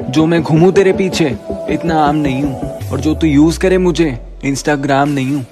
जो मैं घूमू तेरे पीछे, इतना आम नहीं हूँ। और जो तू यूज़ करे मुझे इंस्टाग्राम नहीं हूँ।